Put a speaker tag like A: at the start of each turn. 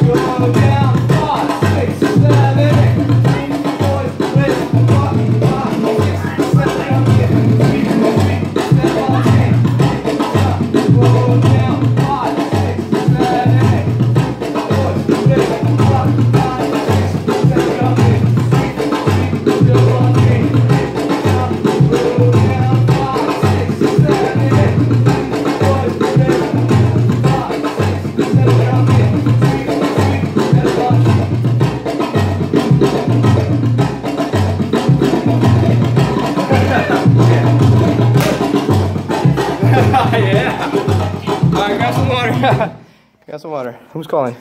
A: Go down. yeah. All right, grab some water. grab some water. Who's calling?